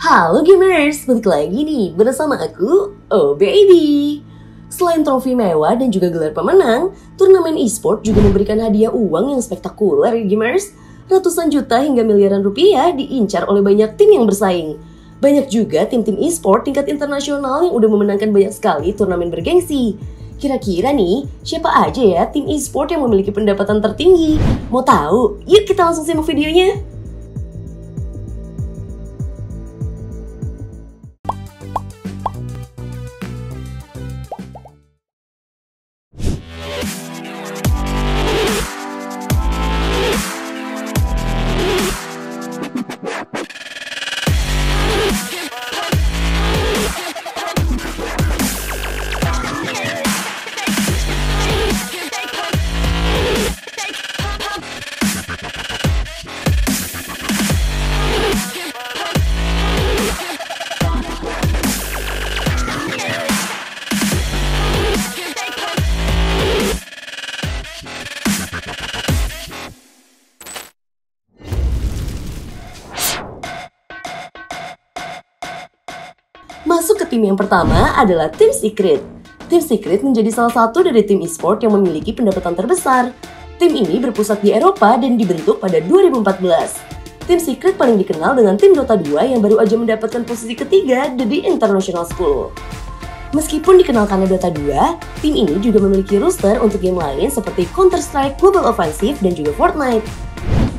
Halo gamers, balik lagi nih bersama aku, Oh Baby. Selain trofi mewah dan juga gelar pemenang, turnamen e-sport juga memberikan hadiah uang yang spektakuler ya gamers. Ratusan juta hingga miliaran rupiah diincar oleh banyak tim yang bersaing. Banyak juga tim-tim e-sport tingkat internasional yang udah memenangkan banyak sekali turnamen bergengsi. Kira-kira nih, siapa aja ya tim e-sport yang memiliki pendapatan tertinggi? Mau tahu? Yuk kita langsung simak videonya. Masuk ke tim yang pertama adalah Tim Secret. Tim Secret menjadi salah satu dari tim e-sport yang memiliki pendapatan terbesar. Tim ini berpusat di Eropa dan dibentuk pada 2014. Tim Secret paling dikenal dengan tim Dota 2 yang baru aja mendapatkan posisi ketiga di International 10. Meskipun dikenal karena Dota 2, tim ini juga memiliki roster untuk game lain seperti Counter-Strike Global Offensive dan juga Fortnite.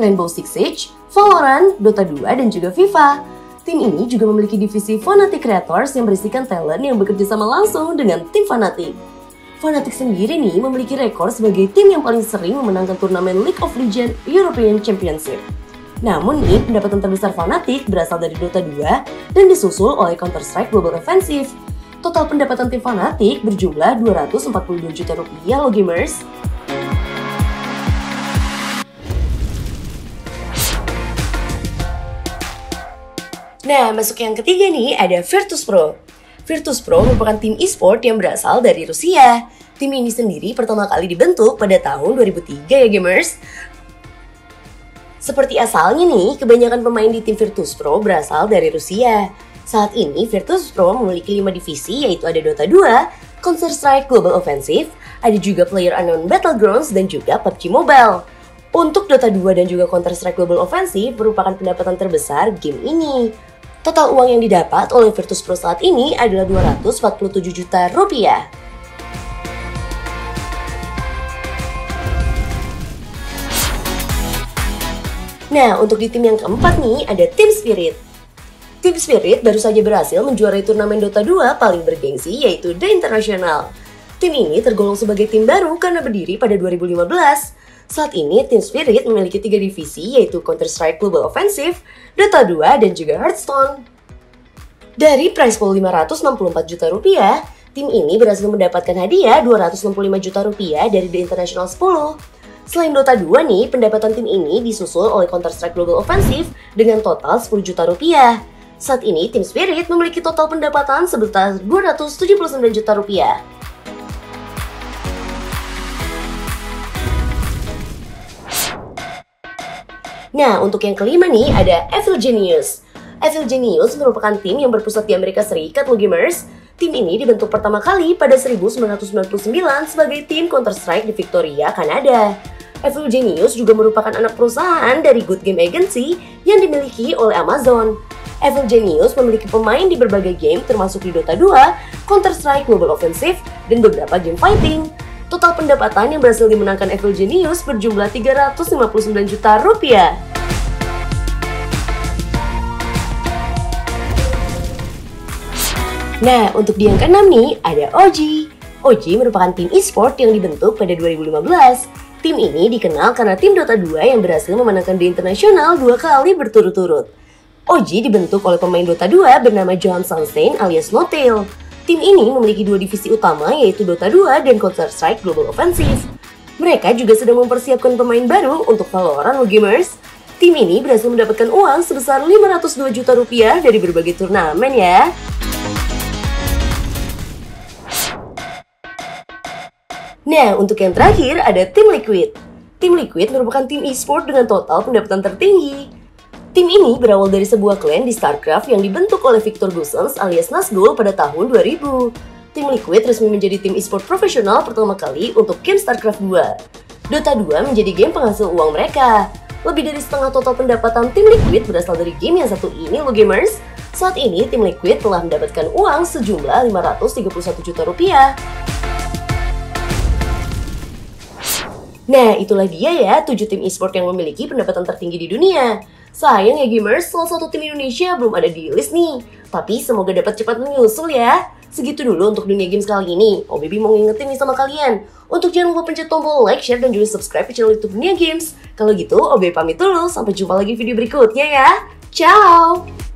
Rainbow Six Siege, Valorant, Dota 2, dan juga FIFA. Tim ini juga memiliki divisi Fnatic Creators yang berisikan talent yang bekerja sama langsung dengan tim Fnatic. Fnatic sendiri nih memiliki rekor sebagai tim yang paling sering memenangkan turnamen League of Legends European Championship. Namun nih, pendapatan terbesar Fnatic berasal dari Dota 2 dan disusul oleh Counter-Strike Global Offensive. Total pendapatan tim Fnatic berjumlah 242 juta rupiah loh gamers. Nah, masuk yang ketiga nih ada Virtus Pro. Virtus Pro merupakan tim e-sport yang berasal dari Rusia. Tim ini sendiri pertama kali dibentuk pada tahun 2003 ya gamers. Seperti asalnya nih, kebanyakan pemain di tim Virtus Pro berasal dari Rusia. Saat ini Virtus Pro memiliki 5 divisi yaitu ada Dota 2, Counter-Strike Global Offensive, ada juga Player Unknown Battlegrounds dan juga PUBG Mobile. Untuk Dota 2 dan juga Counter-Strike Global Offensive merupakan pendapatan terbesar game ini. Total uang yang didapat oleh Virtus Pro saat ini adalah 247 juta rupiah. Nah, untuk di tim yang keempat nih ada Team Spirit. Team Spirit baru saja berhasil menjuarai turnamen Dota 2 paling bergengsi yaitu The International. Tim ini tergolong sebagai tim baru karena berdiri pada 2015. Saat ini, Team Spirit memiliki tiga divisi yaitu Counter-Strike Global Offensive, Dota 2, dan juga Hearthstone. Dari prize pool 564 juta rupiah, tim ini berhasil mendapatkan hadiah 265 juta rupiah dari The International 10. Selain Dota 2 nih, pendapatan tim ini disusul oleh Counter-Strike Global Offensive dengan total 10 juta rupiah. Saat ini, Team Spirit memiliki total pendapatan sebesar 279 juta rupiah. Nah, untuk yang kelima nih ada Evil Genius. Evil Genius merupakan tim yang berpusat di Amerika Serikat, lo gamers. Tim ini dibentuk pertama kali pada 1999 sebagai tim Counter-Strike di Victoria, Kanada. Evil Genius juga merupakan anak perusahaan dari Good Game Agency yang dimiliki oleh Amazon. Evil Genius memiliki pemain di berbagai game termasuk di Dota 2, Counter-Strike Global Offensive, dan beberapa game fighting. Total pendapatan yang berhasil dimenangkan Evil Genius berjumlah 359 juta rupiah. Nah, untuk di yang keenam nih, ada OG. OG merupakan tim e-sport yang dibentuk pada 2015. Tim ini dikenal karena tim Dota 2 yang berhasil memenangkan di internasional dua kali berturut-turut. OG dibentuk oleh pemain Dota 2 bernama Johan Sunstein alias Notail. Tim ini memiliki dua divisi utama yaitu Dota 2 dan Counter-Strike Global Offensive. Mereka juga sedang mempersiapkan pemain baru untuk Valorant Gamers. Tim ini berhasil mendapatkan uang sebesar 502 juta rupiah dari berbagai turnamen ya. Nah, untuk yang terakhir ada tim Liquid. Tim Liquid merupakan tim e-sport dengan total pendapatan tertinggi. Tim ini berawal dari sebuah klan di StarCraft yang dibentuk oleh Victor Gusens alias Nazgul pada tahun 2000. Tim Liquid resmi menjadi tim e-sport profesional pertama kali untuk game StarCraft 2. Dota 2 menjadi game penghasil uang mereka. Lebih dari setengah total pendapatan tim Liquid berasal dari game yang satu ini lo gamers. Saat ini tim Liquid telah mendapatkan uang sejumlah 531 juta rupiah. Nah, itulah dia ya 7 tim e-sport yang memiliki pendapatan tertinggi di dunia. Sayang ya gamers, salah satu tim Indonesia belum ada di list nih. Tapi semoga dapat cepat menyusul ya. Segitu dulu untuk dunia games kali ini. Oh baby mau ngingetin nih sama kalian. Untuk jangan lupa pencet tombol like, share, dan juga subscribe ke channel YouTube Dunia Games. Kalau gitu, OB pamit dulu. Sampai jumpa lagi video berikutnya ya. Ciao!